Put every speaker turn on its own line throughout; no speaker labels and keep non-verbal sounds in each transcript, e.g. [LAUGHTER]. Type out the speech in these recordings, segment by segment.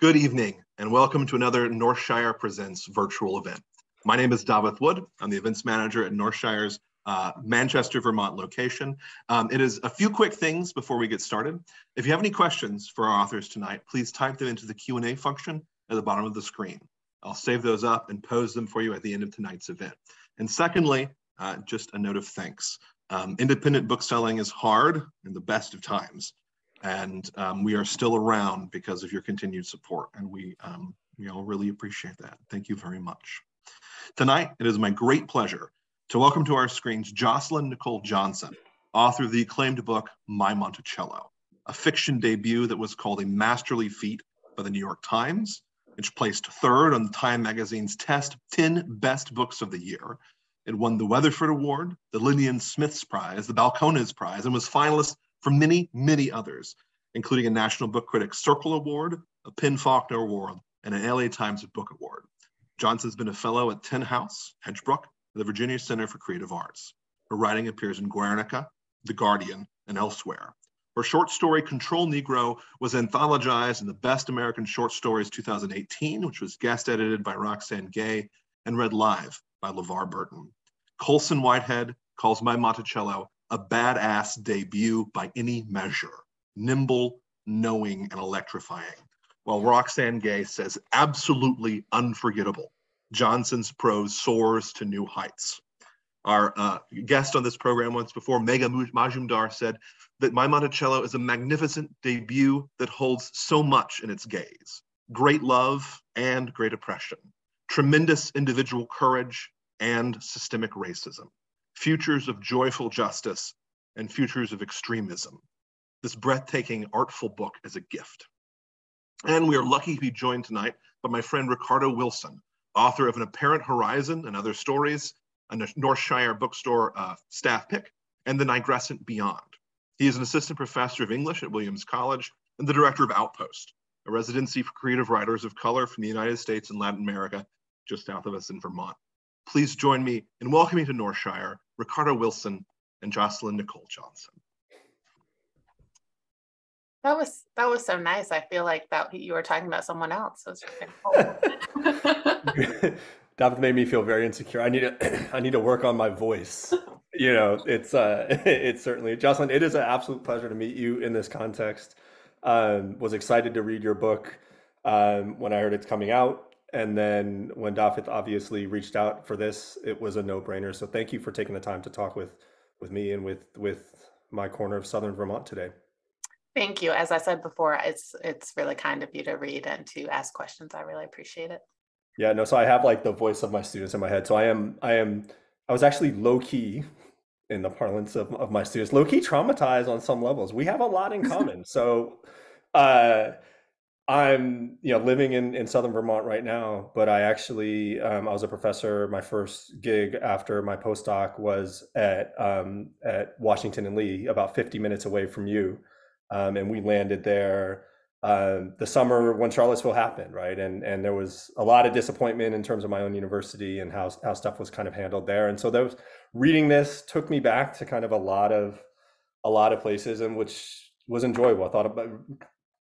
Good evening, and welcome to another Northshire Presents virtual event. My name is Davith Wood. I'm the events manager at Northshire's uh, Manchester, Vermont location. Um, it is a few quick things before we get started. If you have any questions for our authors tonight, please type them into the Q&A function at the bottom of the screen. I'll save those up and pose them for you at the end of tonight's event. And secondly, uh, just a note of thanks. Um, independent bookselling is hard in the best of times and um, we are still around because of your continued support and we um, we all really appreciate that. Thank you very much. Tonight it is my great pleasure to welcome to our screens jocelyn nicole johnson author of the acclaimed book my monticello a fiction debut that was called a masterly feat by the new york times. Which placed third on the time magazine's test 10 best books of the year. It won the weatherford award the lillian smiths prize the balcones prize and was finalist for many, many others, including a National Book Critics Circle Award, a PEN/Faulkner Award, and an LA Times Book Award. Johnson's been a fellow at Tin House, Hedgebrook, and the Virginia Center for Creative Arts. Her writing appears in Guernica, The Guardian, and elsewhere. Her short story, Control Negro, was anthologized in the Best American Short Stories 2018, which was guest edited by Roxane Gay and read live by LeVar Burton. Colson Whitehead calls My Monticello a badass debut by any measure, nimble, knowing, and electrifying. While Roxane Gay says absolutely unforgettable, Johnson's prose soars to new heights. Our uh, guest on this program once before, Megha Majumdar, said that My Monticello is a magnificent debut that holds so much in its gaze great love and great oppression, tremendous individual courage and systemic racism futures of joyful justice, and futures of extremism. This breathtaking, artful book is a gift. And we are lucky to be joined tonight by my friend Ricardo Wilson, author of An Apparent Horizon and Other Stories, a Northshire bookstore uh, staff pick, and The Nigrescent Beyond. He is an assistant professor of English at Williams College and the director of Outpost, a residency for creative writers of color from the United States and Latin America, just south of us in Vermont. Please join me in welcoming to Northshire Ricardo Wilson, and Jocelyn Nicole Johnson.
That was that was so nice. I feel like that you were talking about someone else. So cool. [LAUGHS] [LAUGHS]
that made me feel very insecure. I need to [CLEARS THROAT] I need to work on my voice. You know, it's uh [LAUGHS] it's certainly Jocelyn, it is an absolute pleasure to meet you in this context. Um, was excited to read your book um, when I heard it's coming out and then when Davith obviously reached out for this, it was a no-brainer. So thank you for taking the time to talk with with me and with with my corner of Southern Vermont today.
Thank you. As I said before, it's it's really kind of you to read and to ask questions. I really appreciate it.
Yeah, no. So I have like the voice of my students in my head. So I am I am I was actually low key in the parlance of, of my students, low key traumatized on some levels. We have a lot in common. [LAUGHS] so uh I'm you know living in, in southern Vermont right now, but I actually um, I was a professor. My first gig after my postdoc was at um, at Washington and Lee, about 50 minutes away from you, um, and we landed there um, the summer when Charlottesville happened, right? And and there was a lot of disappointment in terms of my own university and how how stuff was kind of handled there. And so those reading this took me back to kind of a lot of a lot of places, and which was enjoyable. I thought about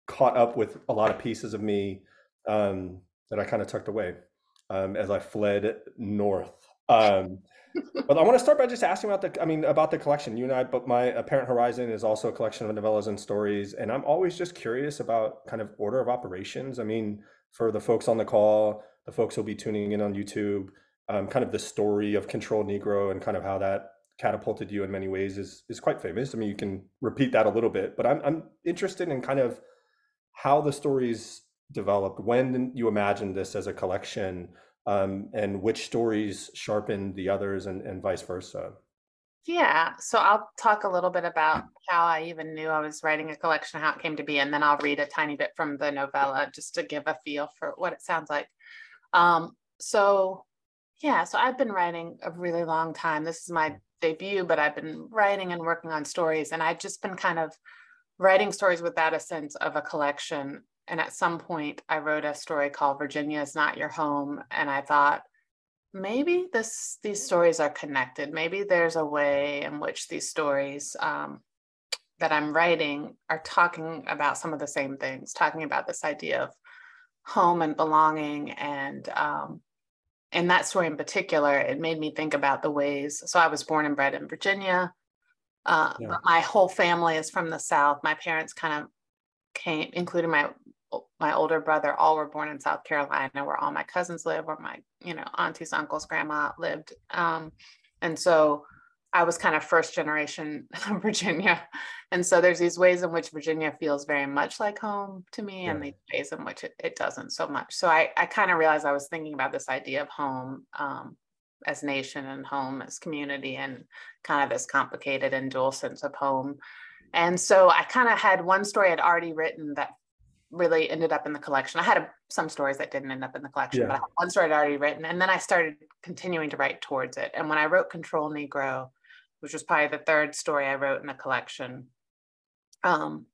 caught up with a lot of pieces of me um, that I kind of tucked away um, as I fled north. Um, but I want to start by just asking about the, I mean, about the collection. You and I, but my Apparent Horizon is also a collection of novellas and stories, and I'm always just curious about kind of order of operations. I mean, for the folks on the call, the folks who'll be tuning in on YouTube, um, kind of the story of Control Negro and kind of how that catapulted you in many ways is is quite famous. I mean, you can repeat that a little bit, but I'm I'm interested in kind of how the stories developed, when you imagined this as a collection, um, and which stories sharpened the others, and, and vice versa.
Yeah, so I'll talk a little bit about how I even knew I was writing a collection, how it came to be, and then I'll read a tiny bit from the novella just to give a feel for what it sounds like. Um, so, yeah, so I've been writing a really long time. This is my debut, but I've been writing and working on stories, and I've just been kind of writing stories without a sense of a collection. And at some point, I wrote a story called Virginia is Not Your Home. And I thought, maybe this these stories are connected. Maybe there's a way in which these stories um, that I'm writing are talking about some of the same things, talking about this idea of home and belonging and um, in that story in particular, it made me think about the ways. So I was born and bred in Virginia, uh, yeah. but my whole family is from the South. My parents kind of came, including my my older brother, all were born in South Carolina, where all my cousins live, where my you know aunties, uncles, grandma lived, um, and so I was kind of first generation [LAUGHS] Virginia. And so there's these ways in which Virginia feels very much like home to me, yeah. and these ways in which it, it doesn't so much. So I, I kind of realized I was thinking about this idea of home um, as nation and home as community and kind of this complicated and dual sense of home. And so I kind of had one story I'd already written that really ended up in the collection. I had a, some stories that didn't end up in the collection, yeah. but one story I'd already written. And then I started continuing to write towards it. And when I wrote Control Negro, which was probably the third story I wrote in the collection. Um,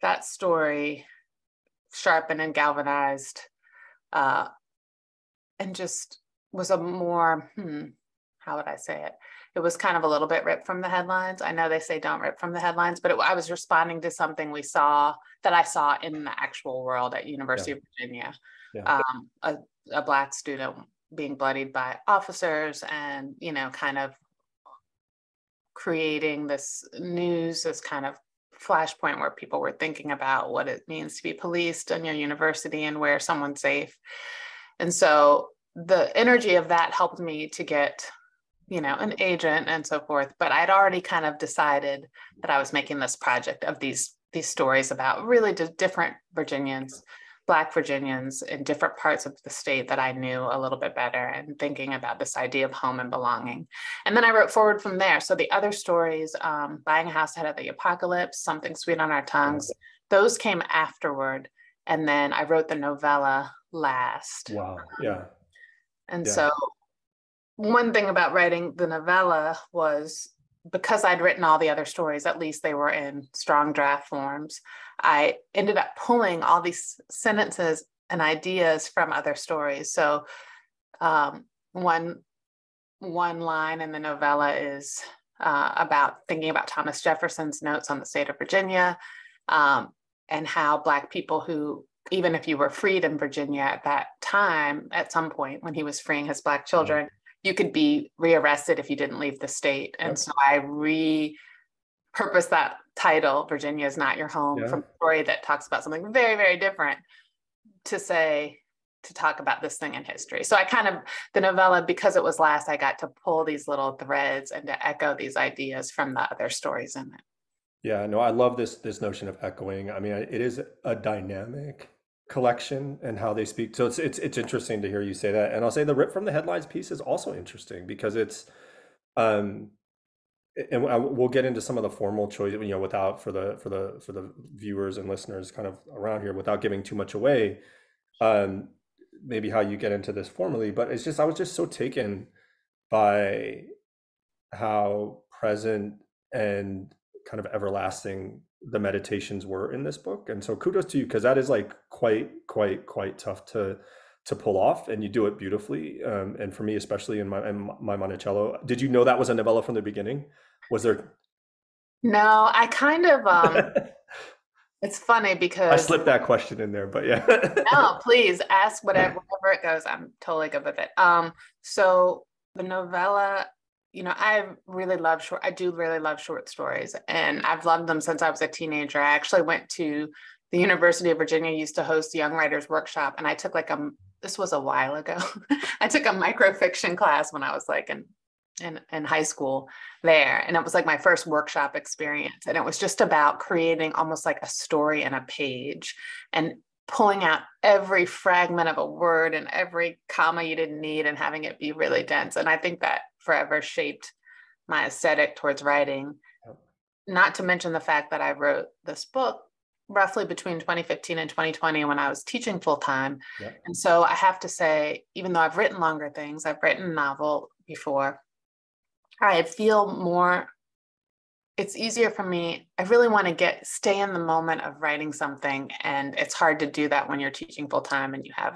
that story sharpened and galvanized uh, and just was a more, hmm, how would I say it? It was kind of a little bit ripped from the headlines. I know they say don't rip from the headlines, but it, I was responding to something we saw that I saw in the actual world at University yeah. of Virginia. Yeah. Um, a, a black student being bloodied by officers and, you know, kind of creating this news this kind of flashpoint where people were thinking about what it means to be policed in your university and where someone's safe. And so the energy of that helped me to get, you know, an agent and so forth. But I'd already kind of decided that I was making this project of these these stories about really different Virginians Black Virginians in different parts of the state that I knew a little bit better and thinking about this idea of home and belonging. And then I wrote forward from there. So the other stories, um, Buying a House Ahead of the Apocalypse, Something Sweet on Our Tongues, those came afterward. And then I wrote the novella last.
Wow. Yeah.
And yeah. so one thing about writing the novella was because I'd written all the other stories, at least they were in strong draft forms, I ended up pulling all these sentences and ideas from other stories. So um, one one line in the novella is uh, about thinking about Thomas Jefferson's notes on the state of Virginia um, and how Black people who, even if you were freed in Virginia at that time, at some point when he was freeing his Black mm-hmm. children, you could be rearrested if you didn't leave the state. And so I repurposed that title, Virginia is not your home, yeah. from a story that talks about something very, very different to say, to talk about this thing in history. So I kind of, the novella, because it was last, I got to pull these little threads and to echo these ideas from the other stories in it.
Yeah, no, I love this this notion of echoing. I mean, it is a dynamic collection and how they speak. So it's it's it's interesting to hear you say that. And I'll say the rip from the headlines piece is also interesting because it's um and we'll get into some of the formal choice, you know, without for the for the for the viewers and listeners kind of around here, without giving too much away. Um, maybe how you get into this formally, but it's just I was just so taken by how present and kind of everlasting the meditations were in this book and so kudos to you because that is like quite quite quite tough to to pull off and you do it beautifully um, and for me especially in my in my monticello. Did you know that was a novella from the beginning? Was there
no i kind of um [LAUGHS] it's funny because
i slipped that question in there but yeah.
No please ask [LAUGHS] whatever wherever it goes i'm totally good with it. Um so the novella you know, I really love short, I do really love short stories and I've loved them since I was a teenager. I actually went to the University of Virginia used to host a young writers workshop and I took like a, this was a while ago. [LAUGHS] I took a microfiction class when I was like in, in, in high school there. And it was like my first workshop experience. And it was just about creating almost like a story in a page and pulling out every fragment of a word and every comma you didn't need and having it be really dense. And I think that forever shaped my aesthetic towards writing. Not to mention the fact that I wrote this book roughly between 2015 and 2020 when I was teaching full time. And so I have to say, even though I've written longer things, I've written a novel before, I feel more it's easier for me. I really want to get stay in the moment of writing something. And it's hard to do that when you're teaching full time and you have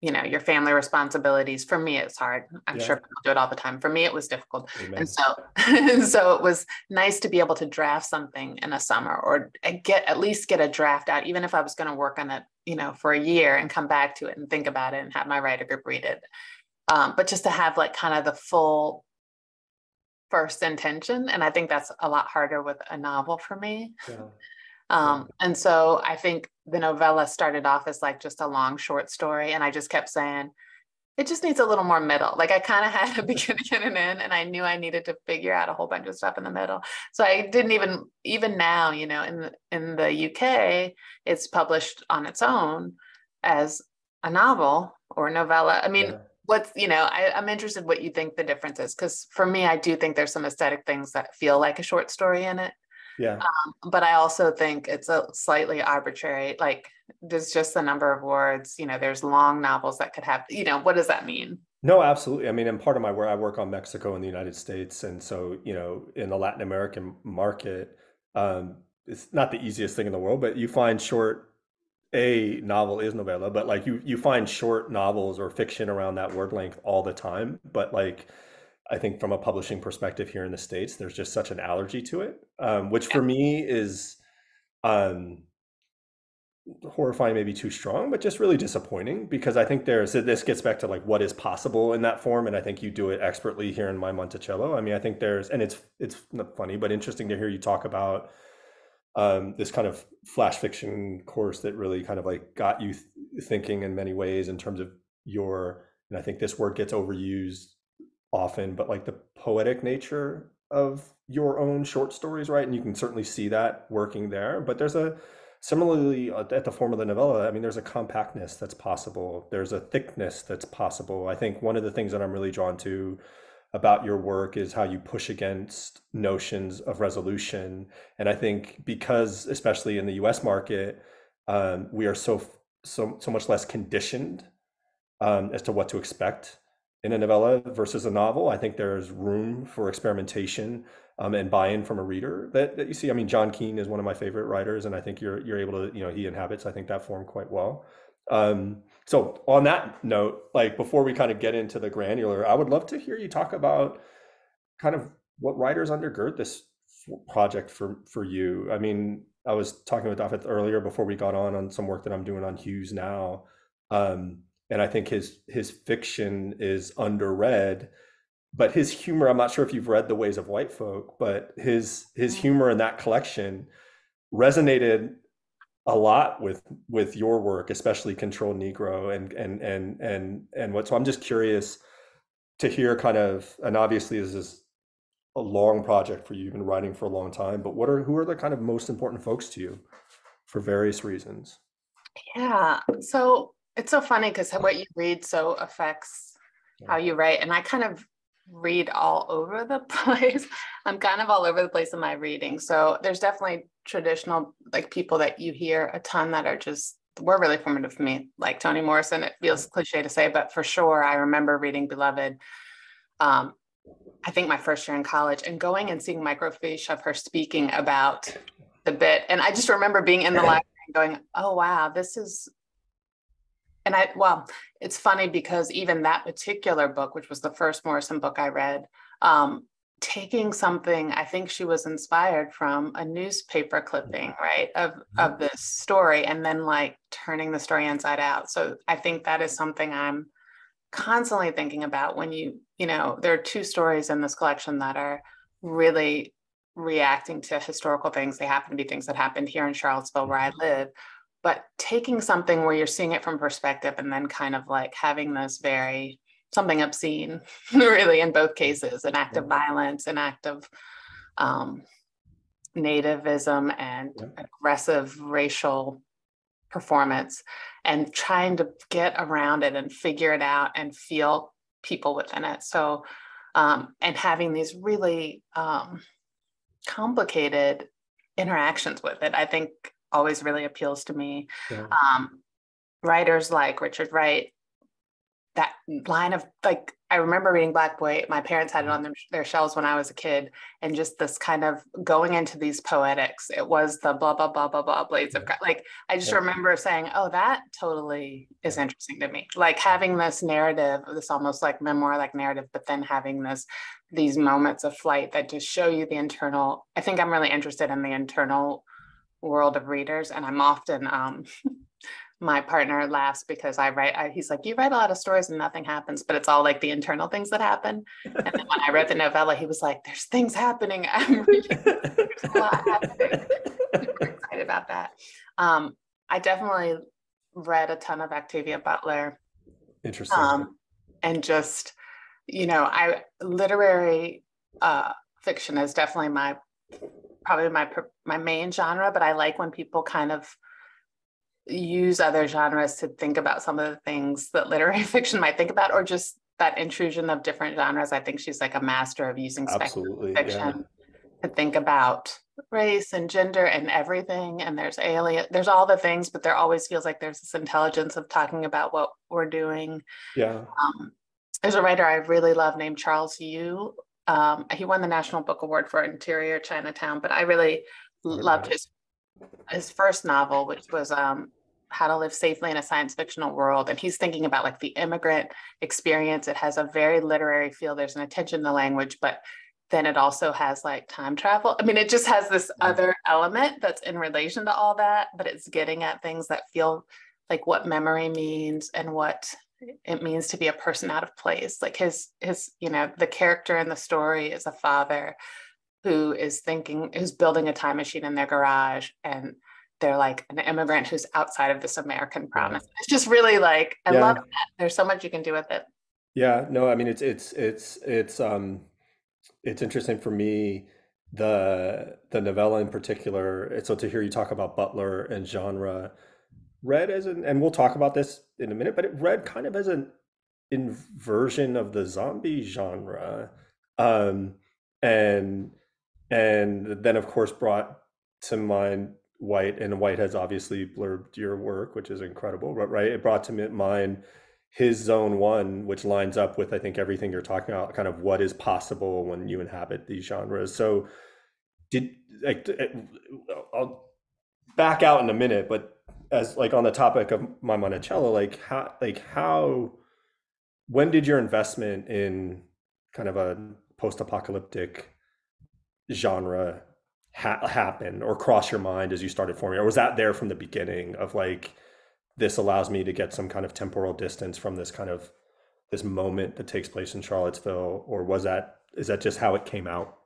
you know your family responsibilities for me it's hard i'm yeah. sure people do it all the time for me it was difficult Amen. and so [LAUGHS] so it was nice to be able to draft something in a summer or get at least get a draft out even if i was going to work on it you know, for a year and come back to it and think about it and have my writer group read it. Um, but just to have like kind of the full first intention. And I think that's a lot harder with a novel for me. Yeah. Um, and so I think the novella started off as like just a long short story. And I just kept saying, it just needs a little more middle. Like I kind of [LAUGHS] had a beginning and an end, and I knew I needed to figure out a whole bunch of stuff in the middle. So I didn't even, even now, you know, in the, in the UK, it's published on its own as a novel or a novella. I mean, yeah what's you know I, i'm interested what you think the difference is because for me i do think there's some aesthetic things that feel like a short story in it
yeah
um, but i also think it's a slightly arbitrary like there's just the number of words you know there's long novels that could have you know what does that mean
no absolutely i mean and part of my work i work on mexico and the united states and so you know in the latin american market um, it's not the easiest thing in the world but you find short a novel is novella, but like you you find short novels or fiction around that word length all the time. But like I think from a publishing perspective here in the states, there's just such an allergy to it, um, which for me is um, horrifying, maybe too strong, but just really disappointing because I think there's this gets back to like what is possible in that form, and I think you do it expertly here in my Monticello. I mean, I think there's and it's it's not funny, but interesting to hear you talk about um, this kind of flash fiction course that really kind of like got you th- thinking in many ways in terms of your and i think this word gets overused often but like the poetic nature of your own short stories right and you can certainly see that working there but there's a similarly uh, at the form of the novella i mean there's a compactness that's possible there's a thickness that's possible i think one of the things that i'm really drawn to about your work is how you push against notions of resolution. And I think because, especially in the U.S. market, um, we are so so so much less conditioned um, as to what to expect in a novella versus a novel. I think there's room for experimentation um, and buy-in from a reader that, that you see. I mean, John Keene is one of my favorite writers, and I think you're you're able to you know he inhabits I think that form quite well. Um, so on that note, like before we kind of get into the granular, I would love to hear you talk about kind of what writers undergird this project for for you. I mean, I was talking with David earlier before we got on on some work that I'm doing on Hughes now, um, and I think his his fiction is underread, but his humor. I'm not sure if you've read The Ways of White Folk, but his his mm. humor in that collection resonated a lot with with your work, especially Control Negro and and and and and what. So I'm just curious to hear kind of, and obviously this is a long project for you. You've been writing for a long time, but what are who are the kind of most important folks to you for various reasons?
Yeah. So it's so funny because what you read so affects how you write, and I kind of read all over the [LAUGHS] place. I'm kind of all over the place in my reading. So there's definitely traditional like people that you hear a ton that are just were really formative for me, like Toni Morrison. It feels cliche to say, but for sure, I remember reading Beloved. Um, I think my first year in college and going and seeing microfiche of her speaking about the bit. And I just remember being in the [LAUGHS] library and going, oh, wow, this is and I, well, it's funny because even that particular book, which was the first Morrison book I read, um, taking something, I think she was inspired from a newspaper clipping, right, of mm-hmm. of this story, and then like turning the story inside out. So I think that is something I'm constantly thinking about when you, you know, there are two stories in this collection that are really reacting to historical things. They happen to be things that happened here in Charlottesville, where I mm-hmm. live, but taking something where you're seeing it from perspective and then kind of like having this very something obscene [LAUGHS] really in both cases an act of violence an act of um, nativism and yeah. aggressive racial performance and trying to get around it and figure it out and feel people within it so um, and having these really um, complicated interactions with it i think always really appeals to me. Yeah. Um, writers like Richard Wright, that line of like, I remember reading Black Boy. My parents had it mm-hmm. on their, their shelves when I was a kid, and just this kind of going into these poetics. It was the blah blah blah blah blah blades of like. I just yeah. remember saying, "Oh, that totally is interesting to me." Like having this narrative, this almost like memoir like narrative, but then having this these moments of flight that just show you the internal. I think I'm really interested in the internal world of readers and i'm often um, [LAUGHS] my partner laughs because I write, I, he's like, you write a lot of stories and nothing happens, but it's all like the internal things that happen. And then when I read the novella, he was like, there's things happening. [LAUGHS] I'm reading, there's a lot happening. I'm excited about that. Um, I definitely read a ton of Octavia Butler.
Interesting.
Um, and just, you know, I literary uh, fiction is definitely my probably my my main genre, but I like when people kind of use other genres to think about some of the things that literary [LAUGHS] fiction might think about, or just that intrusion of different genres. I think she's like a master of using
Absolutely,
fiction yeah. to think about race and gender and everything. And there's alien, there's all the things, but there always feels like there's this intelligence of talking about what we're doing.
Yeah. Um,
there's a writer I really love named Charles Yu. Um, he won the National Book Award for Interior Chinatown, but I really loved his his first novel, which was um, How to Live Safely in a Science Fictional World. And he's thinking about like the immigrant experience. It has a very literary feel. There's an attention to language, but then it also has like time travel. I mean, it just has this other element that's in relation to all that, but it's getting at things that feel like what memory means and what it means to be a person out of place. Like his his, you know, the character in the story is a father who is thinking who's building a time machine in their garage and they're like an immigrant who's outside of this American promise. It's just really like I yeah. love that. There's so much you can do with it.
Yeah, no, I mean it's it's it's it's um it's interesting for me the the novella in particular. It's so to hear you talk about Butler and genre, read as an and we'll talk about this in a minute, but it read kind of as an inversion of the zombie genre. Um and and then of course brought to mind White, and White has obviously blurbed your work, which is incredible, right? It brought to mind his zone one, which lines up with I think everything you're talking about, kind of what is possible when you inhabit these genres. So, did like I'll back out in a minute, but as like on the topic of my Monticello, like how like how when did your investment in kind of a post-apocalyptic genre ha- happen or cross your mind as you started forming? Or was that there from the beginning of like this allows me to get some kind of temporal distance from this kind of this moment that takes place in charlottesville? Or was that is that just how it came out?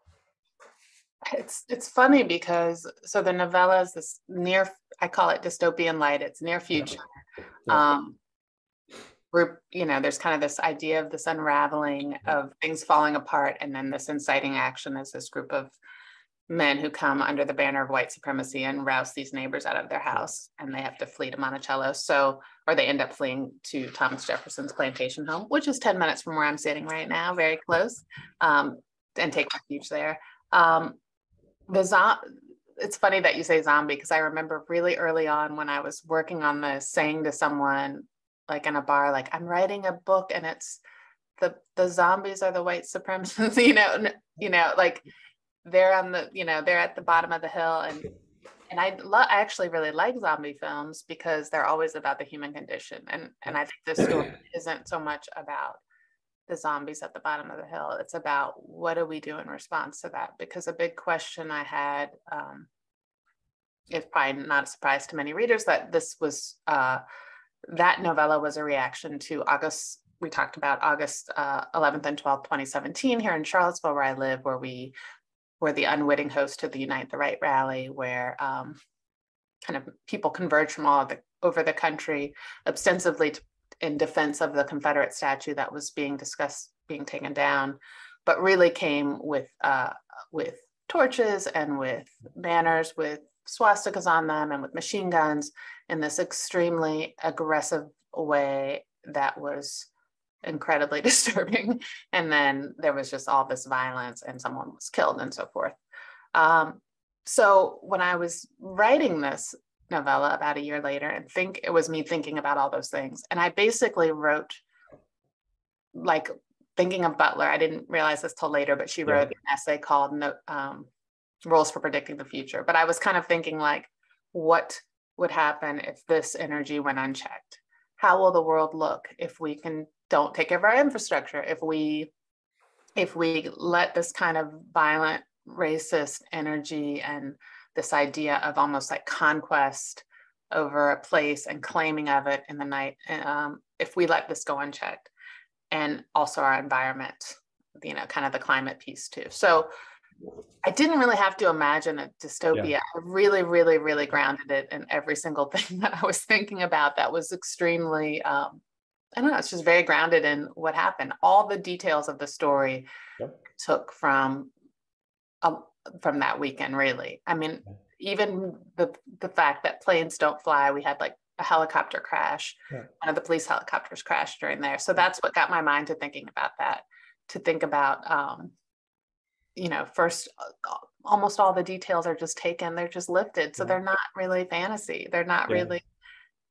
It's it's funny because so the novella is this near i call it dystopian light it's near future yeah. Um we're you know there's kind of this idea of this unraveling of things falling apart and then this inciting action as this group of men who come under the banner of white supremacy and rouse these neighbors out of their house and they have to flee to Monticello. So, or they end up fleeing to Thomas Jefferson's plantation home, which is 10 minutes from where I'm sitting right now, very close, um, and take refuge there. Um, the it's funny that you say zombie because I remember really early on when I was working on this saying to someone like in a bar, like I'm writing a book and it's the the zombies are the white supremacists, [LAUGHS] you know, you know, like they're on the you know they're at the bottom of the hill and and I, lo- I actually really like zombie films because they're always about the human condition and and I think this story [CLEARS THROAT] isn't so much about the zombies at the bottom of the hill it's about what do we do in response to that? Because a big question I had um, it's probably not a surprise to many readers that this was uh, that novella was a reaction to August we talked about August uh, 11th and 12th, 2017 here in Charlottesville, where I live, where we were the unwitting host to the Unite the Right rally, where um, kind of people converged from all the, over the country ostensibly to, in defense of the Confederate statue that was being discussed being taken down, but really came with uh, with torches and with banners with swastikas on them and with machine guns in this extremely aggressive way that was incredibly [LAUGHS] disturbing. And then there was just all this violence and someone was killed and so forth. Um, so when I was writing this novella about a year later, and think it was me thinking about all those things, and I basically wrote like thinking of Butler. I didn't realize this till later, but she wrote yeah. an essay called no, um, "Rules for Predicting the Future." But I was kind of thinking like, what would happen if this energy went unchecked? How will the world look if we can don't take care of our infrastructure, if we if we let this kind of violent racist energy and this idea of almost like conquest over a place and claiming of it in the night um, if we let this go unchecked and also our environment you know kind of the climate piece too so i didn't really have to imagine a dystopia yeah. i really really really grounded it in every single [LAUGHS] thing that i was thinking about that was extremely um, i don't know it's just very grounded in what happened all the details of the story yep. took from um, from that weekend really i mean even the the fact that planes don't fly we had like a helicopter crash yeah. one of the police helicopters crashed during there so that's what got my mind to thinking about that to think about um, you know first uh, almost all the details are just taken they're just lifted so yeah. they're not really fantasy they're not yeah. really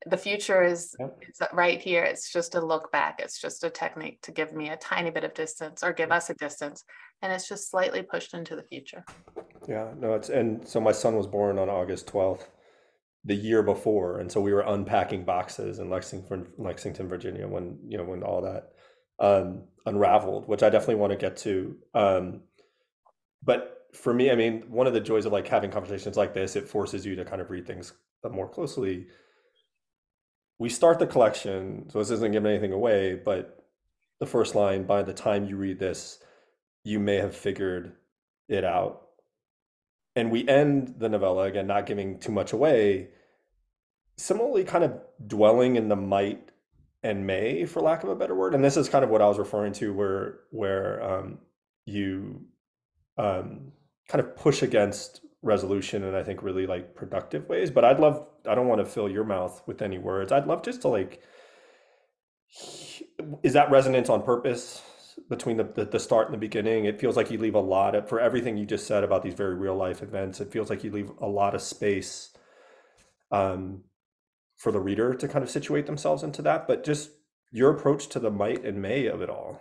the future is it's right here. It's just a look back. It's just a technique to give me a tiny bit of distance or give us a distance and it's just slightly pushed into the future.
Yeah no it's and so my son was born on august 12th the year before and so we were unpacking boxes in lexington lexington virginia when you know when all that um, unraveled which i definitely want to get to um, but for me i mean one of the joys of like having conversations like this it forces you to kind of read things more closely we start the collection so this isn't giving anything away but the first line by the time you read this you may have figured it out. And we end the novella again not giving too much away similarly kind of dwelling in the might and may for lack of a better word. And this is kind of what i was referring to where where um, you um, kind of push against resolution and i think really like productive ways but i'd love i don't want to fill your mouth with any words. I'd love just to like is that resonance on purpose between the, the, the start and the beginning? It feels like you leave a lot of, for everything you just said about these very real life events it feels like you leave a lot of space um, for the reader to kind of situate themselves into that but just your approach to the might and may of it all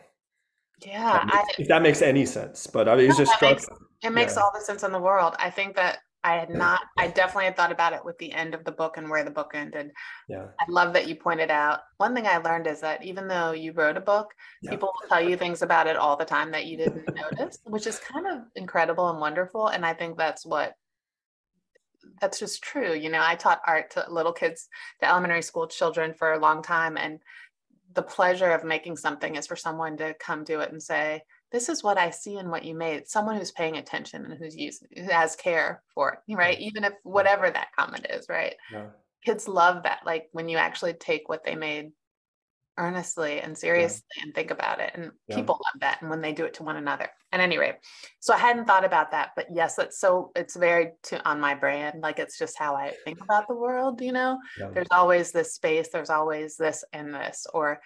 yeah
if, I, if that makes any sense but i mean it's just
struck, makes, it makes yeah. all the sense in the world i think that I had not, I definitely had thought about it with the end of the book and where the book ended.
Yeah.
I love that you pointed out. One thing I learned is that even though you wrote a book, yeah. people will tell you things about it all the time that you didn't [LAUGHS] notice, which is kind of incredible and wonderful. And I think that's what that's just true. You know, I taught art to little kids, to elementary school children for a long time. And the pleasure of making something is for someone to come to it and say, this is what I see in what you made. Someone who's paying attention and who's using, who has care for it, right? Even if whatever that comment is, right?
Yeah.
Kids love that. Like when you actually take what they made earnestly and seriously yeah. and think about it. And yeah. people love that. And when they do it to one another. At any rate, so I hadn't thought about that, but yes, it's so it's very to, on my brand. Like it's just how I think about the world, you know? Yeah. There's always this space, there's always this and this, or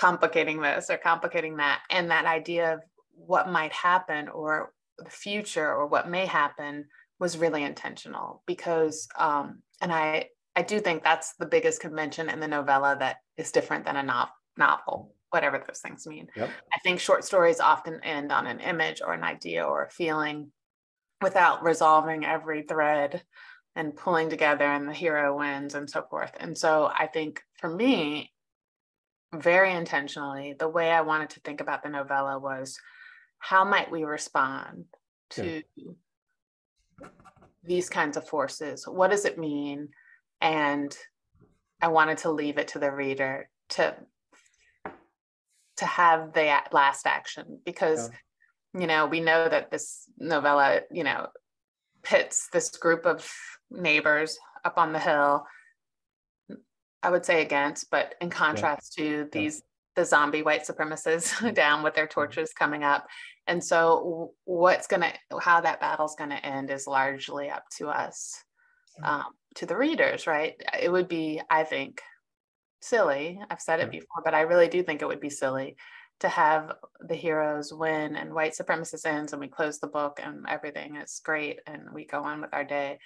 complicating this or complicating that and that idea of what might happen or the future or what may happen was really intentional because um and i i do think that's the biggest convention in the novella that is different than a no- novel whatever those things mean
yep.
i think short stories often end on an image or an idea or a feeling without resolving every thread and pulling together and the hero wins and so forth and so i think for me very intentionally, the way I wanted to think about the novella was how might we respond to yeah. these kinds of forces? What does it mean? And I wanted to leave it to the reader to to have the last action because yeah. you know we know that this novella you know pits this group of neighbors up on the hill I would say against, but in contrast yeah. to these yeah. the zombie white supremacists [LAUGHS] down with their mm-hmm. torches coming up. And so what's gonna how that battle's gonna end is largely up to us, um, to the readers, right? It would be, I think, silly. I've said it before, but I really do think it would be silly to have the heroes win and white supremacist ends and we close the book and everything is great and we go on with our day.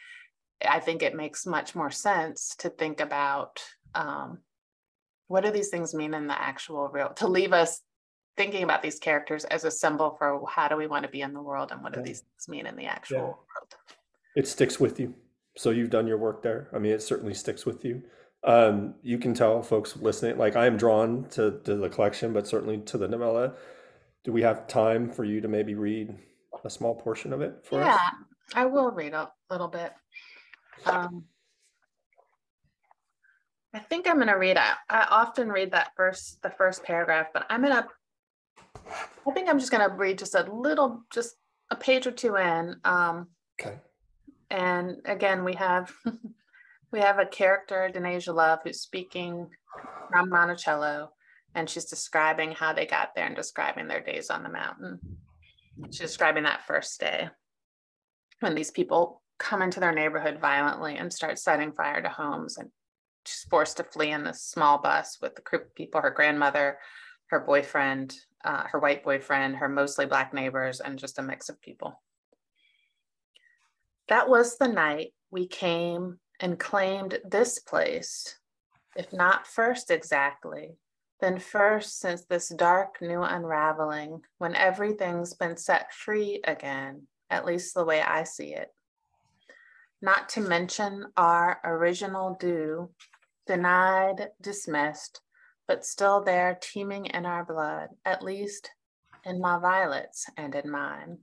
I think it makes much more sense to think about um, what do these things mean in the actual real to leave us thinking about these characters as a symbol for how do we want to be in the world and what do these things mean in the actual yeah. world
it sticks with you so you've done your work there i mean it certainly sticks with you um, you can tell folks listening like i am drawn to, to the collection but certainly to the novella do we have time for you to maybe read a small portion of it for
yeah
us?
Yeah, I will read a little bit um, I think I'm gonna read, I, I often read that first, the first paragraph, but I'm gonna, I think I'm just gonna read just a little, just a page or two in. Um,
Okay.
And again, we have, [LAUGHS] we have a character, Da'Naisha Love, who's speaking from Monticello. And she's describing how they got there and describing their days on the mountain. She's describing that first day. When these people come into their neighborhood violently and start setting fire to homes and she's forced to flee in this small bus with the group of people, her grandmother, her boyfriend, uh, her white boyfriend, her mostly black neighbors, and just a mix of people. That was the night we came and claimed this place, if not first exactly, then first since this dark new unraveling, when everything's been set free again, at least the way I see it. Not to mention our original due, denied, dismissed, but still there teeming in our blood, at least in my violets and in mine.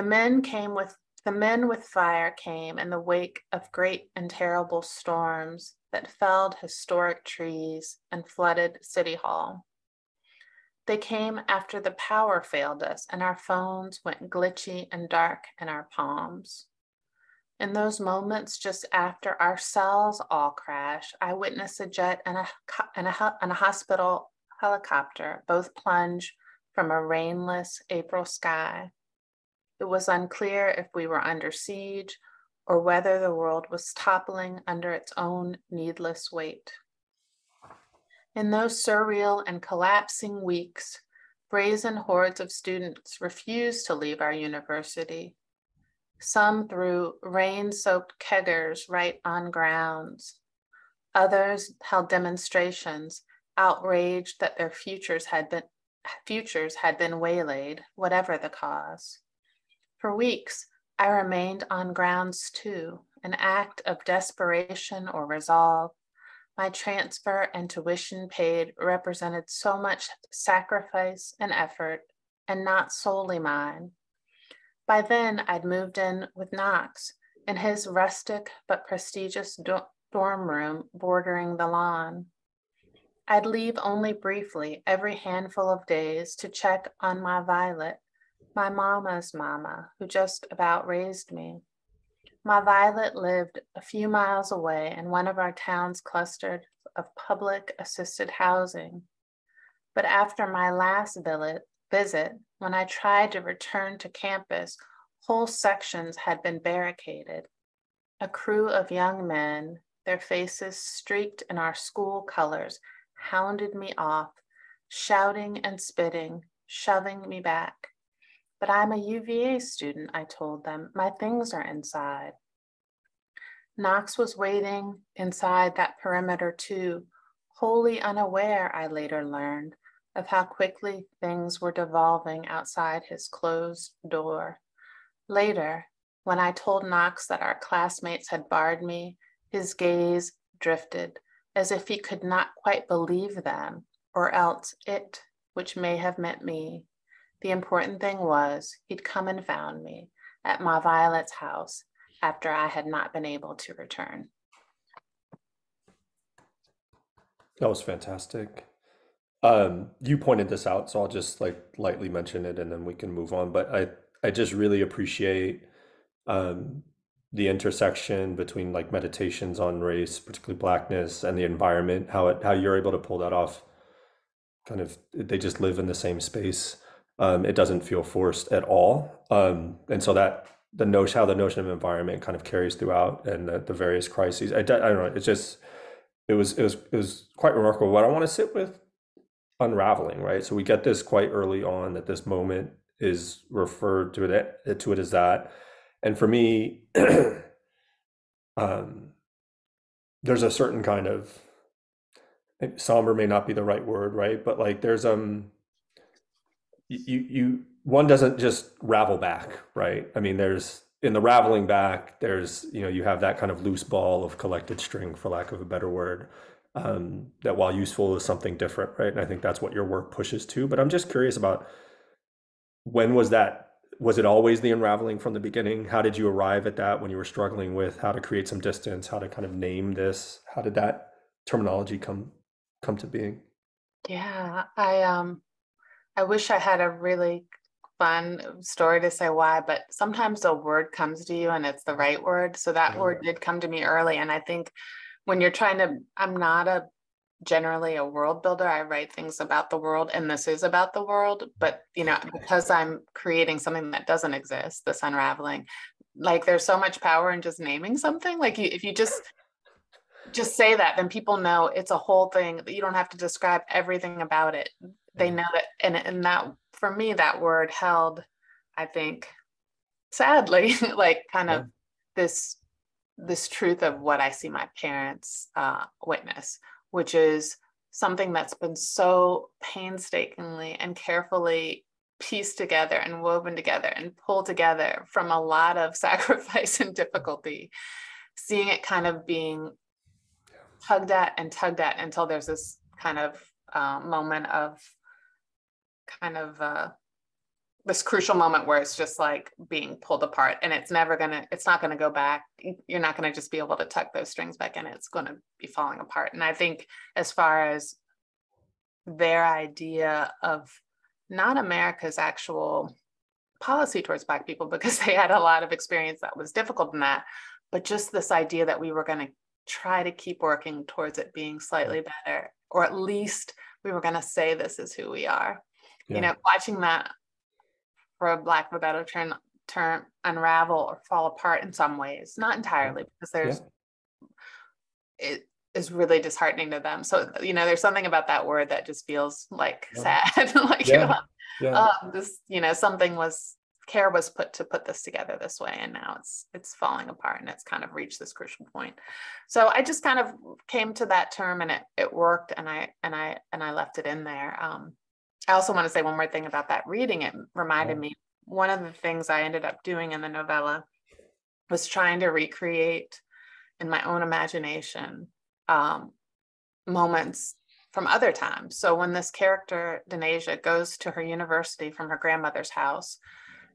The men came with the men with fire came in the wake of great and terrible storms that felled historic trees and flooded City Hall. They came after the power failed us and our phones went glitchy and dark in our palms. In those moments just after our cells all crashed, I witnessed a jet and a, and a, and a hospital helicopter both plunge from a rainless April sky. It was unclear if we were under siege or whether the world was toppling under its own needless weight. In those surreal and collapsing weeks, brazen hordes of students refused to leave our university. Some threw rain soaked keggers right on grounds. Others held demonstrations, outraged that their futures had been, futures had been waylaid, whatever the cause. For weeks, I remained on grounds too, an act of desperation or resolve. My transfer and tuition paid represented so much sacrifice and effort, and not solely mine. By then, I'd moved in with Knox in his rustic but prestigious do- dorm room bordering the lawn. I'd leave only briefly every handful of days to check on my Violet my mama's mama, who just about raised me. My Violet lived a few miles away in one of our town's clusters of public assisted housing. But after my last visit, when I tried to return to campus, whole sections had been barricaded. A crew of young men, their faces streaked in our school colors, hounded me off, shouting and spitting, shoving me back. But I'm a UVA student, I told them. My things are inside. Knox was waiting inside that perimeter too, wholly unaware, I later learned, of how quickly things were devolving outside his closed door. Later, when I told Knox that our classmates had barred me, his gaze drifted as if he could not quite believe them, or else it, which may have meant me, the important thing was he'd come and found me at my Violet's house after I had not been able to return.
That was fantastic. Um, you pointed this out, so I'll just like lightly mention it and then we can move on. But I, I just really appreciate um, the intersection between like meditations on race, particularly blackness, and the environment. How it how you're able to pull that off. Kind of, they just live in the same space. Um, it doesn't feel forced at all. Um, and so that the notion, how the notion of environment kind of carries throughout and the, the various crises. I, I don't know. It's just, it was, it was, it was quite remarkable. What I want to sit with unraveling, right? So we get this quite early on that this moment is referred to it, to it as that. And for me, [CLEARS THROAT] um, there's a certain kind of somber may not be the right word, right? But like there's um you you one doesn't just ravel back, right? I mean, there's in the raveling back, there's you know you have that kind of loose ball of collected string, for lack of a better word. Um, that while useful is something different, right? And I think that's what your work pushes to. But I'm just curious about when was that was it always the unraveling from the beginning? How did you arrive at that when you were struggling with how to create some distance, how to kind of name this? How did that terminology come come to being?
Yeah, I um I wish I had a really fun story to say why, but sometimes a word comes to you and it's the right word. So that yeah. word mm-hmm. did come to me early. And I think when you're trying to, I'm not a generally a world builder. I write things about the world, and this is about the world. But you know, mm-hmm. because I'm creating something that doesn't exist, this unraveling, like there's so much power in just naming something. Like you, if you just just say that, then people know it's a whole thing. That you don't have to describe everything about it. They know that, and and that for me, that word held, I think, sadly, [LAUGHS] like kind of this this truth of what I see my parents uh, witness, which is something that's been so painstakingly and carefully pieced together and woven together and pulled together from a lot of [LAUGHS] sacrifice and difficulty, seeing it kind of being tugged at and tugged at until there's this kind of uh, moment of kind of uh, this crucial moment where it's just like being pulled apart and it's never gonna it's not gonna go back. You're not gonna just be able to tuck those strings back in. It's gonna be falling apart. And i think as far as their idea of not america's actual policy towards black people because they had a lot of experience that was difficult in that but just this idea that we were going to try to keep working towards it being slightly better or at least we were going to say this is who we are yeah. you know watching that for a lack of a better term, term unravel or fall apart in some ways not entirely because there's yeah. it is really disheartening to them so you know there's something about that word that just feels like yeah. sad [LAUGHS] like yeah. you know yeah. Um, this you know something was care was put to put this together this way and now it's it's falling apart and it's kind of reached this crucial point so i just kind of came to that term and it it worked and i and i and i left it in there um I also want to say one more thing about that reading. It reminded me one of the things I ended up doing in the novella was trying to recreate in my own imagination um, moments from other times. So when this character, Da'Naisha, goes to her university from her grandmother's house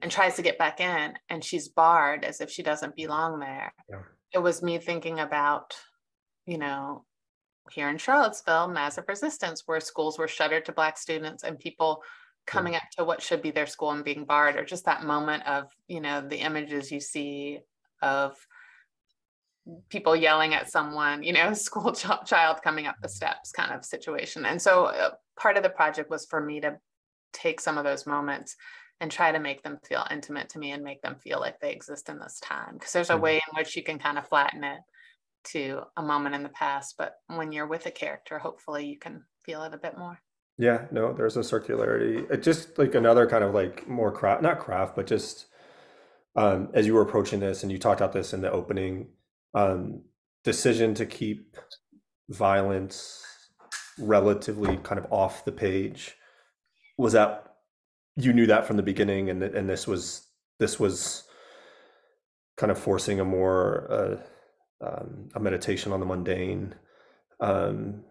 and tries to get back in, and she's barred as if she doesn't belong there. Yeah. It was me thinking about, you know, here in Charlottesville, massive resistance where schools were shuttered to Black students and people coming up to what should be their school and being barred, or just that moment of, you know, the images you see of people yelling at someone, you know, [LAUGHS] school ch- child coming up the steps kind of situation. And so uh, part of the project was for me to take some of those moments and try to make them feel intimate to me and make them feel like they exist in this time. Because there's a mm-hmm. way in which you can kind of flatten it to a moment in the past, but when you're with a character, hopefully you can feel it a bit more.
Yeah, no, there's a circularity. It just like another kind of like more craft, not craft, but just um, as you were approaching this and you talked about this in the opening, um, decision to keep violence relatively kind of off the page was that you knew that from the beginning and and this was this was kind of forcing a more uh, um, a meditation on the mundane um,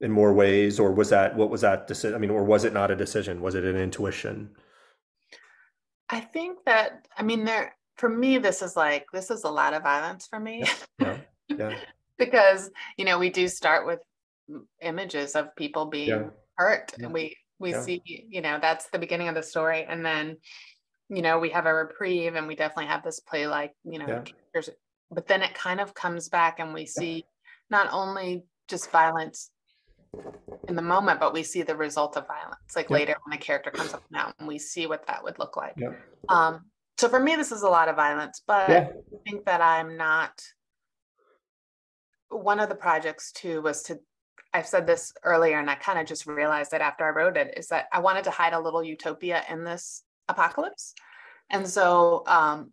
in more ways, or was that what was that decision? I mean, or was it not a decision? Was it an intuition?
I think that I mean there for me this is like this is a lot of violence for me. Yeah. yeah. yeah. [LAUGHS] because you know we do start with images of people being yeah. hurt and we we see you know that's the beginning of the story and then you know we have a reprieve and we definitely have this play like you know but then it kind of comes back and we see not only just violence in the moment, but we see the result of violence, like later when a character comes up now and we see what that would look like. Um, so for me, this is a lot of violence, but yeah. I think that I'm not. One of the projects too was to, I've said this earlier and I kind of just realized that after I wrote it, is that I wanted to hide a little utopia in this apocalypse. And so um,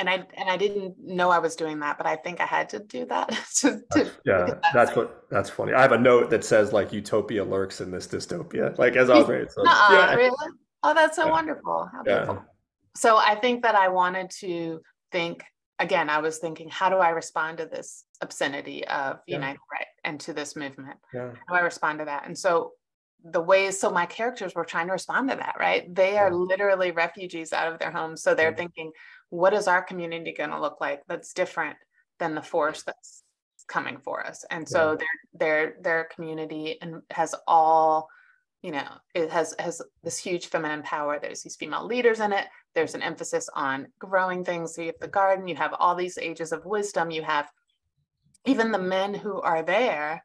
and I and I didn't know I was doing that, but I think I had to do that. [LAUGHS] to, to
yeah, that's, that's what that's funny. I have a note that says like utopia lurks in this dystopia. [LAUGHS] Like as reading, so,
yeah. really? Oh, that's so yeah. wonderful. How beautiful. Yeah. So I think that I wanted to think again. I was thinking, how do I respond to this obscenity of. Unite the Right and to this movement? How do I respond to that? And so the ways so my characters were trying to respond to that right? They are literally refugees out of their homes so they're thinking what is our community going to look like that's different than the force that's coming for us? And so yeah. their their their community and has all you know it has has this huge feminine power. There's these female leaders in it. There's an emphasis on growing things. So you have the garden you have all these ages of wisdom. You have even the men who are there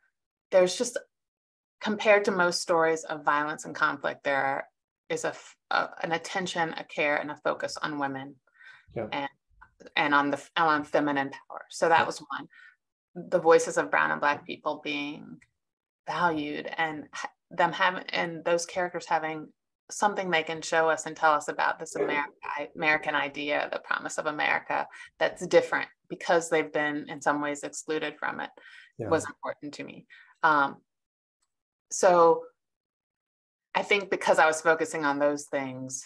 there's just compared to most stories of violence and conflict, there is a, a an attention, a care, and a focus on women, yeah. and and on the on feminine power. So that yeah. was one. The voices of brown and black people being valued, and them having and those characters having something they can show us and tell us about this America, American idea, the promise of America that's different because they've been in some ways excluded from it yeah. was important to me. Um, so I think because I was focusing on those things,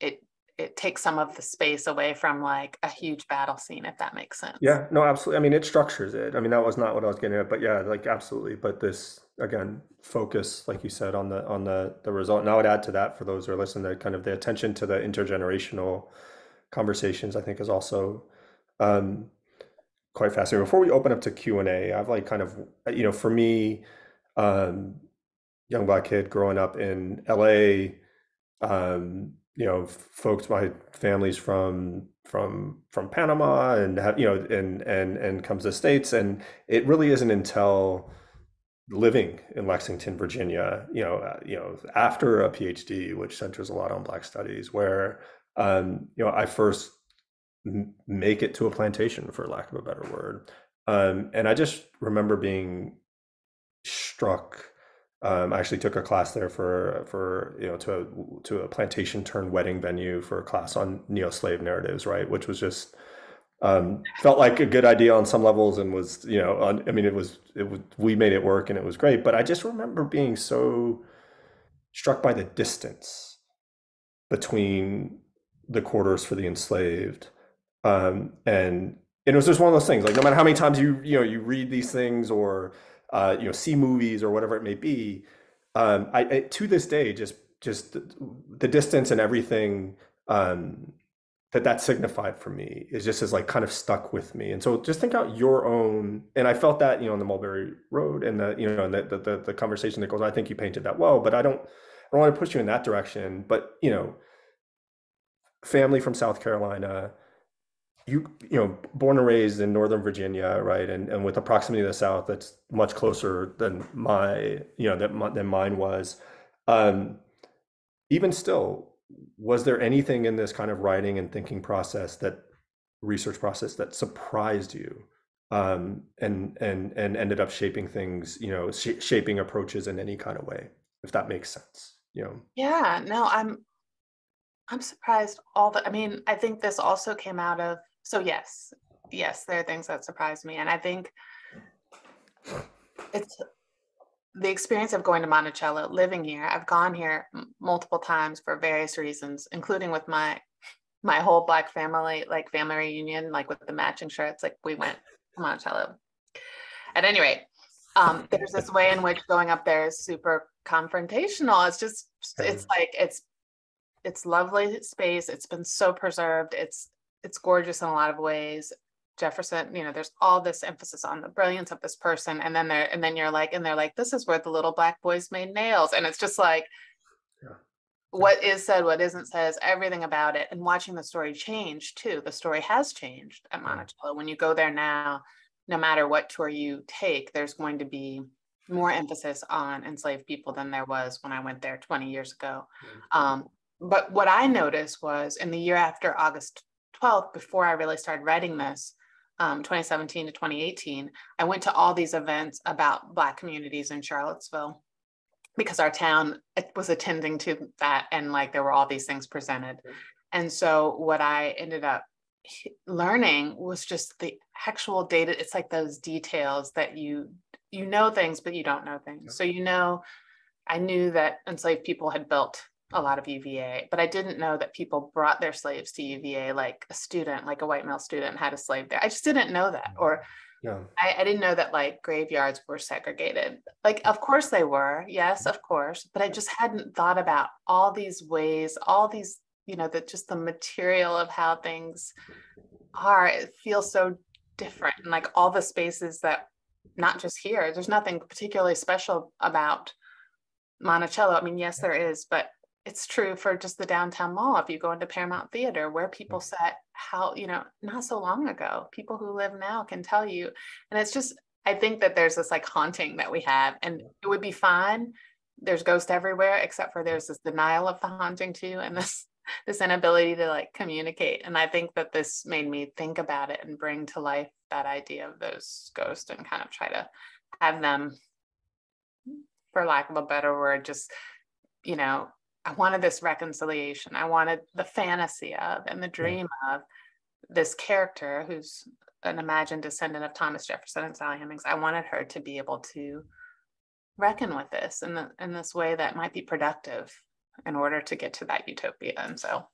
it it takes some of the space away from like a huge battle scene, if that makes sense.
Yeah, no, absolutely. I mean, it structures it. I mean, that was not what I was getting at, but yeah, like absolutely. But this again, focus, like you said, on the on the the result. And I would add to that for those who are listening, that kind of the attention to the intergenerational conversations, I think, is also um, quite fascinating. Before we open up to Q and A, I've like kind of you know, for me. Um, young black kid growing up in LA. Um, you know, folks, my family's from from from Panama, and have you know, and and and comes to states, and it really isn't until living in Lexington, Virginia, you know, uh, you know, after a PhD, which centers a lot on Black studies, where um, you know, I first make it to a plantation, for lack of a better word, um, and I just remember being struck um, I actually took a class there for for you know to a, to a plantation turned wedding venue for a class on neo slave narratives, right? Which was just um, felt like a good idea on some levels and was you know on, I mean it was it was we made it work and it was great, but I just remember being so struck by the distance between the quarters for the enslaved um, and it was just one of those things like no matter how many times you you know you read these things or uh, you know, see movies or whatever it may be. Um, I, I, to this day, just just the, the distance and everything um, that that signified for me is just as like kind of stuck with me. And so just think out your own. And I felt that you know on the Mulberry Road and the you know and the the, the, the conversation that goes. I think you painted that well, but I don't I don't want to push you in that direction. But you know, family from South Carolina you you know born and raised in northern virginia right and and with the proximity to the south that's much closer than my you know that than mine was. Um even still was there anything in this kind of writing and thinking process that research process that surprised you um and and and ended up shaping things you know sh- shaping approaches in any kind of way if that makes sense you know?
Yeah no i'm i'm surprised all the i mean i think this also came out of so yes yes there are things that surprise me and i think it's the experience of going to monticello living here i've gone here m- multiple times for various reasons including with my my whole black family like family reunion like with the matching shirts like we went to monticello. At any rate um, there's this way in which going up there is super confrontational. It's just it's like it's it's lovely space it's been so preserved it's it's gorgeous in a lot of ways. Jefferson, you know, there's all this emphasis on the brilliance of this person. And then they're, and then you're like, and they're like, this is where the little black boys made nails. And it's just like, yeah. what is said, what isn't says, everything about it. And watching the story change too. The story has changed at Monticello. When you go there now, no matter what tour you take, there's going to be more emphasis on enslaved people than there was when I went there 20 years ago. Um, but what I noticed was in the year after August 12th, before I really started writing this, um, 2017 to 2018, I went to all these events about Black communities in Charlottesville because our town was attending to that and like there were all these things presented. And so what I ended up learning was just the actual data. It's like those details that you you know things, but you don't know things. So you know, I knew that enslaved people had built a lot of UVA, but I didn't know that people brought their slaves to UVA, like a student, like a white male student had a slave there. I just didn't know that. Mm. Or
Yeah.
I, I didn't know that like graveyards were segregated. Like, of course they were. Yes, mm. of course. But I just hadn't thought about all these ways, all these, you know, that just the material of how things are. It feels so different. And like all the spaces that, not just here, there's nothing particularly special about Monticello. I mean, yes, there is, but it's true for just the downtown mall. If you go into Paramount Theater, where people mm-hmm. sat, how, you know, not so long ago, people who live now can tell you. And it's just, I think that there's this like haunting that we have, and it would be fine. There's ghosts everywhere, except for there's this denial of the haunting too, and this [LAUGHS] this inability to like communicate. And I think that this made me think about it and bring to life that idea of those ghosts and kind of try to have them, for lack of a better word, just you know I wanted this reconciliation. I wanted the fantasy of and the dream of this character who's an imagined descendant of Thomas Jefferson and Sally Hemings. I wanted her to be able to reckon with this in the in this way that might be productive in order to get to that utopia. And so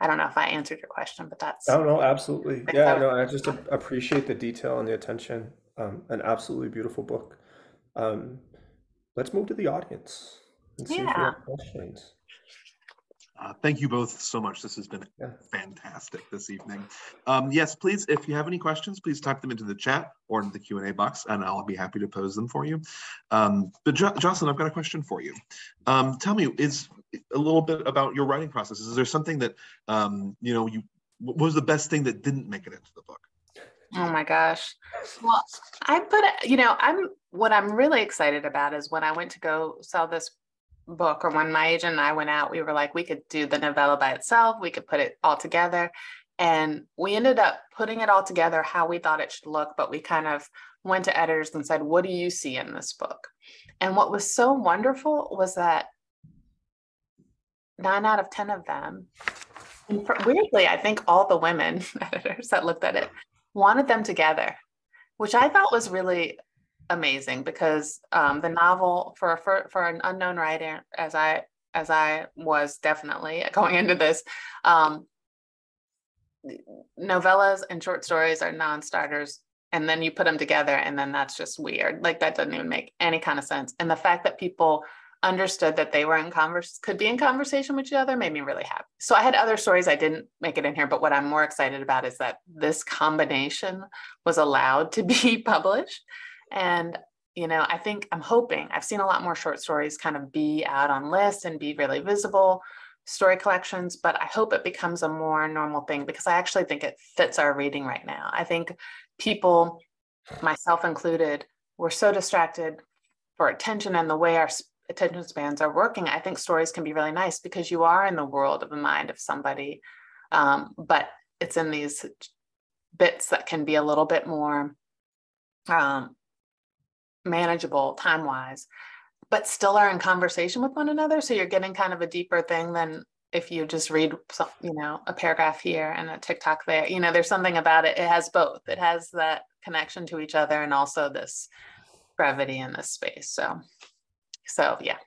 I don't know if I answered your question, but that's
Oh no, absolutely. Yeah, no, I just appreciate the detail and the attention. Um, an absolutely beautiful book. Um, let's move to the audience and see if
Yeah.
questions.
Uh, thank you both so much. This has been
Yeah.
fantastic this evening. Um, yes, please, if you have any questions, please type them into the chat or into the Q&A box, and I'll be happy to pose them for you. Um, but jo Jocelyn, I've got a question for you. Um, tell me, is a little bit about your writing process. Is there something that, um, you know, you what was the best thing that didn't make it into the book?
Oh my gosh. Well, I put you know, I'm what I'm really excited about is when I went to go sell this book or when my agent and I went out, we were like, we could do the novella by itself, we could put it all together. And we ended up putting it all together how we thought it should look, but we kind of went to editors and said, What do you see in this book? And what was so wonderful was that nine out of 10 of them, weirdly, I think all the women [LAUGHS] editors that looked at it wanted them together, which I thought was really amazing because um, the novel for, for for an unknown writer, as I as I was definitely [LAUGHS] going into this, um, novellas and short stories are non-starters and then you put them together and then that's just weird. Like that doesn't even make any kind of sense. And the fact that people understood that they were in converse could be in conversation with each other made me really happy. So i had other stories i didn't make it in here but what i'm more excited about is that this combination was allowed to be [LAUGHS] published and you know i think i'm hoping i've seen a lot more short stories kind of be out on lists and be really visible story collections, but I hope it becomes a more normal thing because I actually think it fits our reading right now. I think people, myself included, we're so distracted for attention and the way our attention spans are working. I think stories can be really nice because you are in the world of the mind of somebody, um, but it's in these bits that can be a little bit more um, manageable time wise but still are in conversation with one another. So you're getting kind of a deeper thing than if you just read, you know, a paragraph here and a TikTok there. You know, there's something about it. It has both. It has that connection to each other and also this brevity in this space. So, so yeah.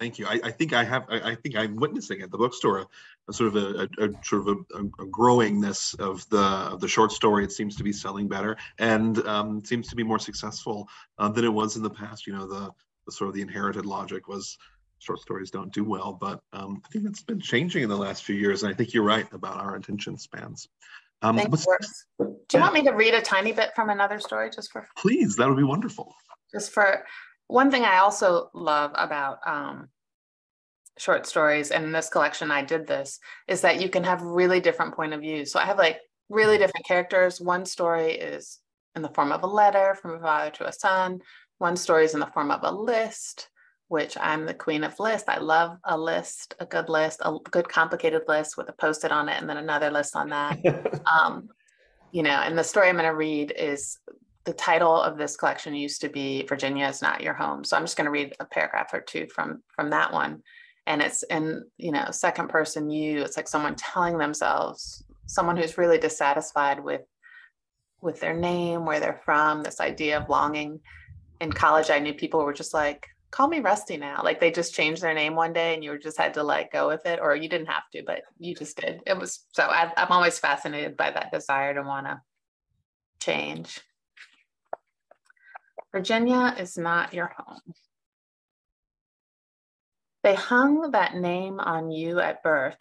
Thank you. I, I think I have. I, I think I'm witnessing at the bookstore a, sort of a, a, a sort of a, a, growingness of the of the short story. It seems to be selling better and um, seems to be more successful uh, than it was in the past. You know, the, the sort of the inherited logic was short stories don't do well, but um, I think it's been changing in the last few years. And I think you're right about our attention spans. Um,
Thank
what's-
you. Do you want me to read a tiny bit from another story just for
please, that would be wonderful.
just for one thing I also love about um, short stories and in this collection I did this is that you can have really different point of views. So I have like really different characters. One story is in the form of a letter from a father to a son. One story is in the form of a list, which I'm the queen of lists I love a list, a good list, a good complicated list with a post-it on it and then another list on that [LAUGHS] um, you know, and the story I'm going to read is the title of this collection used to be Virginia is not your home. So I'm just going to read a paragraph or two from from that one, and it's in you know second person you. It's like someone telling themselves, someone who's really dissatisfied with with their name, where they're from, this idea of longing. In college, I knew people were just like, call me Rusty now. Like they just changed their name one day and you just had to like go with it, or you didn't have to, but you just did. It was so I, I'm always fascinated by that desire to want to change. Virginia is not your home. They hung that name on you at birth,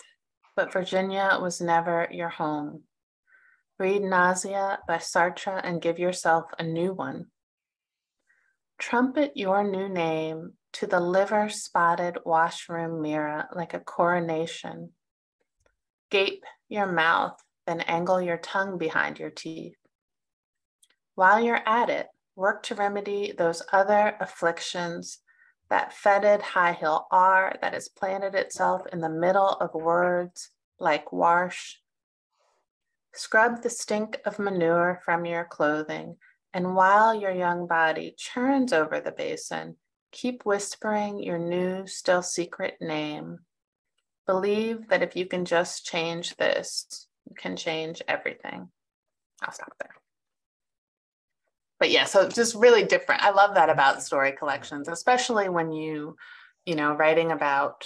but Virginia was never your home. Read Nausea by Sartre and give yourself a new one. Trumpet your new name to the liver spotted washroom mirror like a coronation. Gape your mouth, then angle your tongue behind your teeth. While you're at it, work to remedy those other afflictions, that fetid high heel R that has planted itself in the middle of words like wash. Scrub the stink of manure from your clothing, and while your young body churns over the basin, keep whispering your new, still secret name. Believe that if you can just change this, you can change everything. I'll stop there but yeah, so just really different. I love that about story collections, especially when you, you know, writing about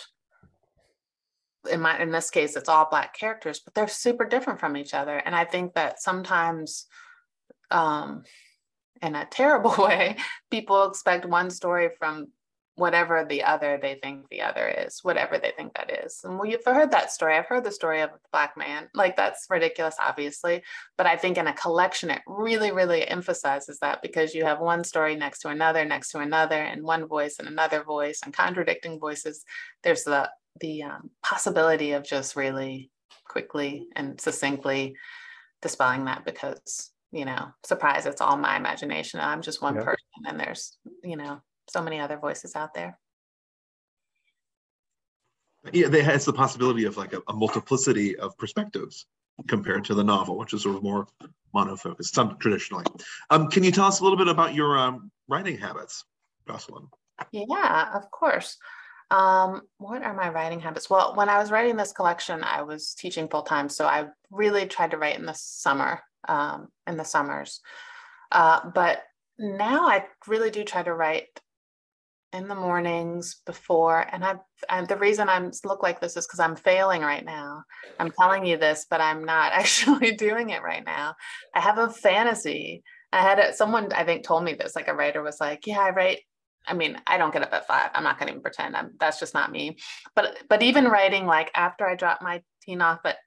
in my in this case it's all black characters, but they're super different from each other. And I think that sometimes um in a terrible [LAUGHS] way, people expect one story from whatever the other they think the other is, whatever they think that is. And we've heard that story. I've heard the story of the black man. Like that's ridiculous, obviously. But I think in a collection, it really, really emphasizes that because you have one story next to another, next to another, and one voice and another voice and contradicting voices. There's the the um, possibility of just really quickly and succinctly dispelling that because you know surprise it's all my imagination i'm just one yeah. person and there's you know so many other voices out there.
Yeah, they has the possibility of like a, a, multiplicity of perspectives compared to the novel, which is sort of more monofocused, some traditionally. Um, can you tell us a little bit about your um, writing habits, Jocelyn?
Yeah, of course. Um, what are my writing habits? Well, when I was writing this collection, I was teaching full time, so I really tried to write in the summer, um, in the summers. Uh, but now I really do try to write in the mornings before and I, the reason i'm look like this is because i'm failing right now. I'm telling you this but i'm not [LAUGHS] actually doing it right now. I have a fantasy. I had a, someone i think told me this like a writer was like yeah i write i mean i don't get up at five. I'm not going to even pretend. I'm that's just not me. But but even writing like after i drop my teen off at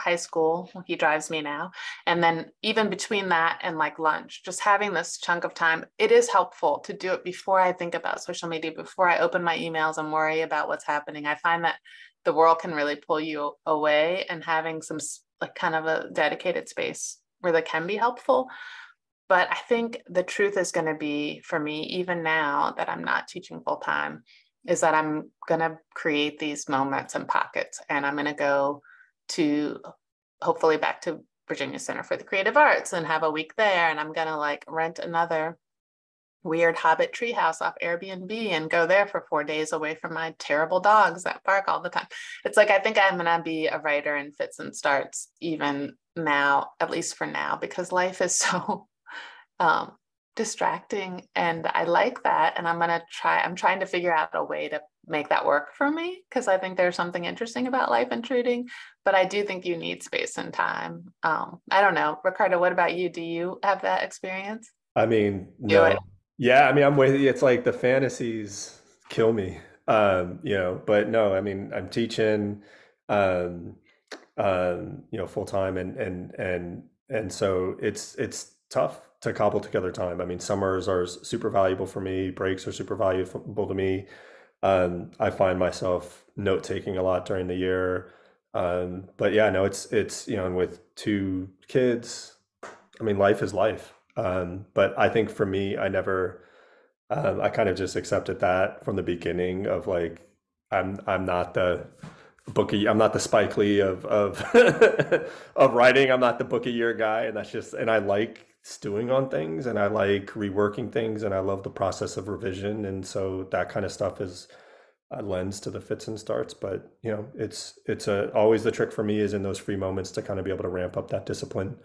high school. He drives me now. And then even between that and like lunch, just having this chunk of time, it is helpful to do it before I think about social media, before I open my emails and worry about what's happening. I find that the world can really pull you away and having some like kind of a dedicated space really can be helpful. But I think the truth is going to be for me, even now that I'm not teaching full time, is that I'm going to create these moments and pockets and I'm going to go to hopefully back to Virginia Center for the Creative Arts and have a week there. And I'm going to like rent another weird hobbit treehouse off Airbnb and go there for four days away from my terrible dogs that bark all the time. It's like I think I'm gonna be a writer in fits and starts even now, at least for now, because life is [LAUGHS] so um, distracting and I like that. And I'm gonna try, I'm trying to figure out a way to make that work for me because I think there's something interesting about life intruding, but I do think you need space and time. Um, I don't know, Ricardo. What about you? Do you have that experience?
I mean, no. Yeah, I mean, I'm with you. It's like the fantasies kill me, um, you know. But no, I mean, I'm teaching, um, um, you know, full time, and and and and so it's it's tough to cobble together time. I mean, summers are super valuable for me. Breaks are super valuable to me. Um, I find myself note taking a lot during the year. Um, but yeah, no, it's it's you know, with two kids, I mean, life is life. Um, but I think for me, I never, um, I kind of just accepted that from the beginning of like, I'm I'm not the bookie. I'm not the Spike Lee of of [LAUGHS] of writing. I'm not the book a year guy, and that's just and I like stewing on things and I like reworking things and I love the process of revision and so that kind of stuff is a lens to the fits and starts but you know it's it's a always the trick for me is in those free moments to kind of be able to ramp up that discipline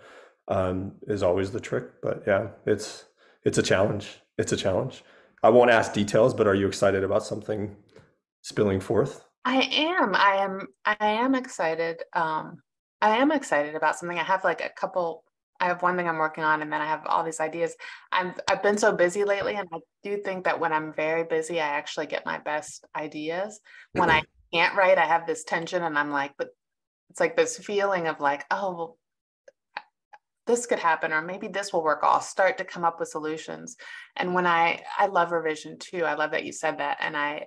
um, is always the trick but yeah it's it's a challenge it's a challenge. I won't ask details but are you excited about something spilling forth?
I am I am I am excited um I am excited about something. I have like a couple I have one thing I'm working on, and then I have all these ideas. I'm I've been so busy lately, and I do think that when I'm very busy, I actually get my best ideas. When mm-hmm. I can't write, I have this tension, and I'm like, but it's like this feeling of like, oh, well, this could happen, or maybe this will work. I'll start to come up with solutions. And when I I love revision too. I love that you said that, and I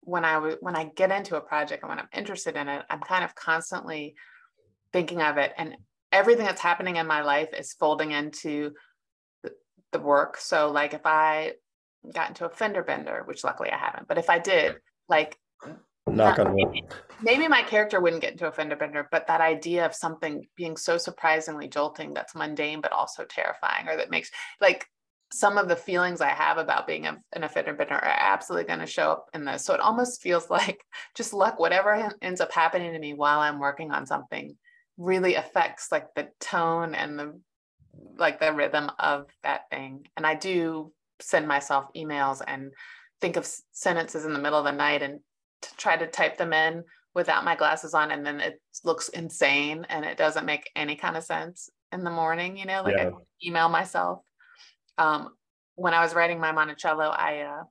when I when I get into a project and when I'm interested in it, I'm kind of constantly thinking of it and everything that's happening in my life is folding into the, the work. So like if I got into a fender bender, which luckily I haven't, but if I did, like
Knock on wood.
maybe, maybe my character wouldn't get into a fender bender, but that idea of something being so surprisingly jolting that's mundane but also terrifying, or that makes like some of the feelings I have about being a, an offender bender are absolutely going to show up in this. So it almost feels like just luck, whatever ends up happening to me while I'm working on something really affects like the tone and the like the rhythm of that thing. And I do send myself emails and think of sentences in the middle of the night and to try to type them in without my glasses on and then it looks insane and it doesn't make any kind of sense in the morning you know like
Yeah.
i email myself um, when i was writing my monticello i uh,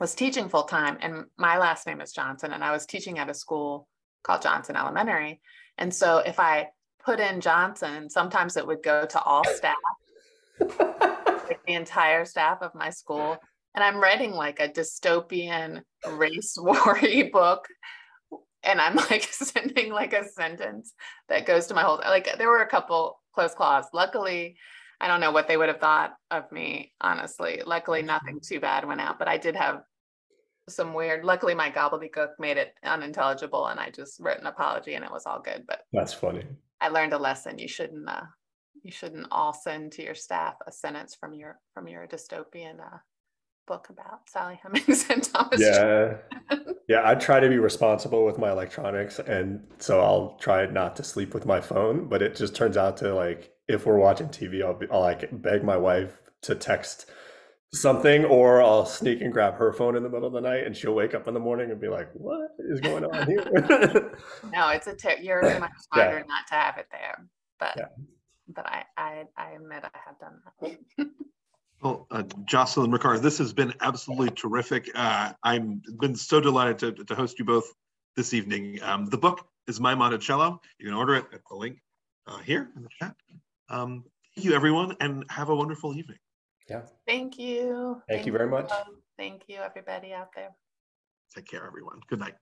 was teaching full time and my last name is johnson and i was teaching at a school called johnson elementary and so if i put in johnson sometimes it would go to all staff like the entire staff of my school. And i'm writing like a dystopian race [LAUGHS] war book. And i'm like [LAUGHS] sending like a sentence that goes to my whole like there were a couple close calls. luckily i don't know what they would have thought of me honestly. Luckily mm-hmm. nothing too bad went out but i did have some weird luckily my gobbledygook made it unintelligible and i just wrote an apology and it was all good but
That's funny.
I learned a lesson. You shouldn't uh, you shouldn't all send to your staff a sentence from your from your dystopian uh, book about Sally Hemings [LAUGHS] and Thomas.
Yeah. Yeah, I try to be responsible with my electronics and so I'll try not to sleep with my phone, but it just turns out to like if we're watching TV, I'll be I'll like beg my wife to text something or I'll sneak and grab her phone in the middle of the night and she'll wake up in the morning and be like, "What is going on here?" [LAUGHS]
No, it's a ter- you're much smarter not to have it there. But
Yeah.
but I, I I admit I have done that. [LAUGHS]
Well, uh, Jocelyn Ricardo, this has been absolutely terrific. Uh, I'm been so delighted to, to host you both this evening. Um, the book is My Monticello. You can order it at the link uh, here in the chat. Um, thank you, everyone, and have a wonderful evening.
Thank you.
Thank you very much.
Um, thank you, everybody out there.
Take care, everyone. Good night.